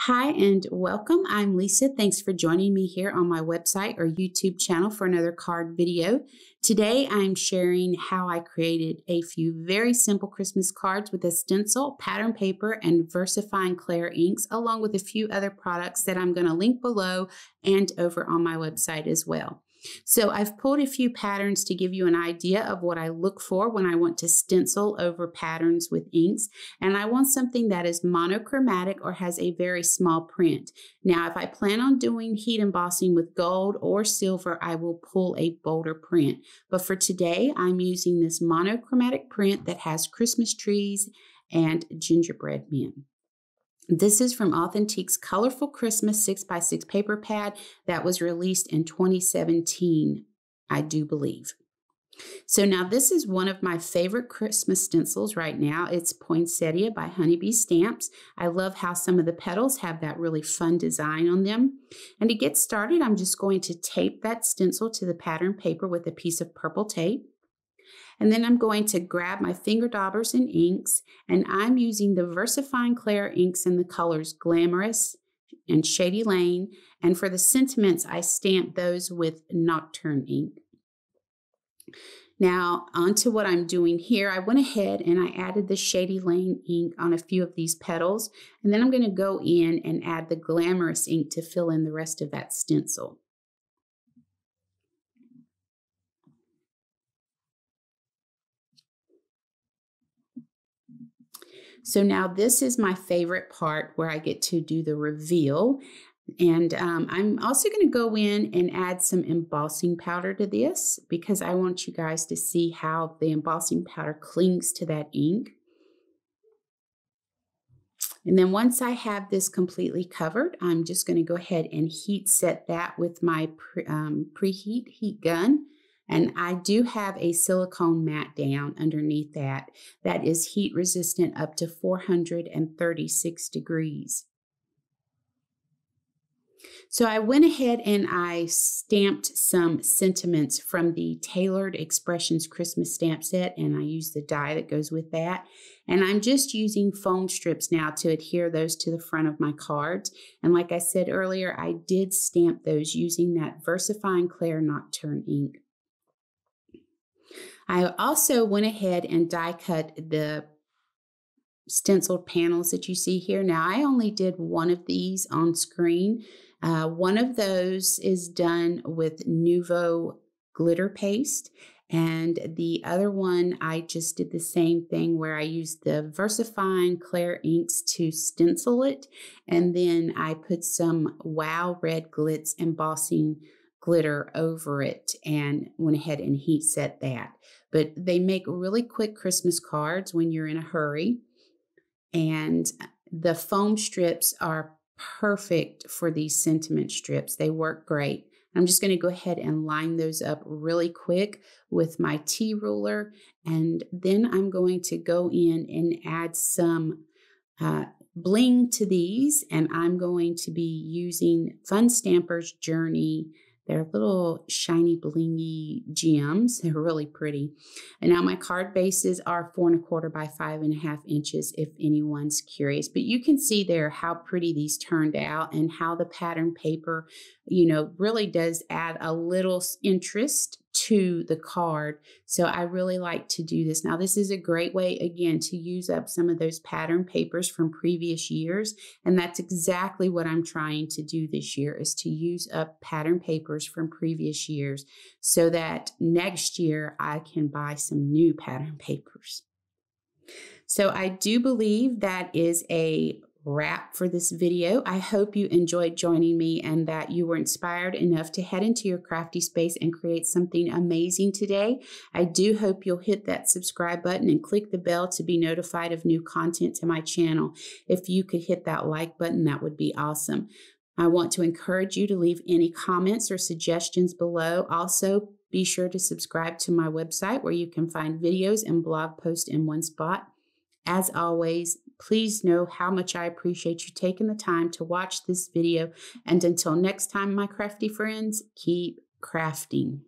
Hi and welcome. I'm Lisa. Thanks for joining me here on my website or YouTube channel for another card video. Today I'm sharing how I created a few very simple Christmas cards with a stencil, pattern paper, and VersaFine Clair inks, along with a few other products that I'm going to link below and over on my website as well. So I've pulled a few patterns to give you an idea of what I look for when I want to stencil over patterns with inks. And I want something that is monochromatic or has a very small print. Now, if I plan on doing heat embossing with gold or silver, I will pull a bolder print. But for today, I'm using this monochromatic print that has Christmas trees and gingerbread men. This is from Authentique's Colorful Christmas 6x6 paper pad that was released in 2017, I do believe. So now this is one of my favorite Christmas stencils right now. It's Poinsettia by Honeybee Stamps. I love how some of the petals have that really fun design on them. And to get started, I'm just going to tape that stencil to the pattern paper with a piece of purple tape. And then I'm going to grab my finger daubers and inks, and I'm using the VersaFine Clair inks in the colors Glamorous and Shady Lane. And for the sentiments, I stamp those with Nocturne ink. Now, onto what I'm doing here, I went ahead and I added the Shady Lane ink on a few of these petals, and then I'm going to go in and add the Glamorous ink to fill in the rest of that stencil. So now this is my favorite part where I get to do the reveal. And um, I'm also going to go in and add some embossing powder to this because I want you guys to see how the embossing powder clings to that ink. And then once I have this completely covered, I'm just going to go ahead and heat set that with my pre, um, preheat heat gun. And I do have a silicone mat down underneath that that is heat resistant up to 436 degrees. So I went ahead and I stamped some sentiments from the Taylored Expressions Christmas stamp set, and I used the die that goes with that. And I'm just using foam strips now to adhere those to the front of my cards. And like I said earlier, I did stamp those using that VersaFine Clair Nocturne ink. I also went ahead and die cut the stenciled panels that you see here. Now, I only did one of these on screen. Uh, one of those is done with Nuvo glitter paste. And the other one, I just did the same thing where I used the VersaFine Clair inks to stencil it. And then I put some Wow Red Glitz embossing glitter over it and went ahead and heat set that. But they make really quick Christmas cards when you're in a hurry. And the foam strips are perfect for these sentiment strips. They work great. I'm just going to go ahead and line those up really quick with my T ruler. And then I'm going to go in and add some uh, bling to these. And I'm going to be using Fun Stampers Journey they're little shiny blingy gems. They're really pretty. And now my card bases are four and a quarter by five and a half inches if anyone's curious. But you can see there how pretty these turned out and how the pattern paper, you know, really does add a little interest to the card. So I really like to do this. Now, this is a great way, again, to use up some of those pattern papers from previous years. And that's exactly what I'm trying to do this year is to use up pattern papers from previous years so that next year I can buy some new pattern papers. So I do believe that is a wrap for this video. I hope you enjoyed joining me and that you were inspired enough to head into your crafty space and create something amazing today. I do hope you'll hit that subscribe button and click the bell to be notified of new content to my channel. If you could hit that like button, that would be awesome. I want to encourage you to leave any comments or suggestions below. Also, be sure to subscribe to my website where you can find videos and blog posts in one spot. As always, please know how much I appreciate you taking the time to watch this video. And until next time, my crafty friends, keep crafting.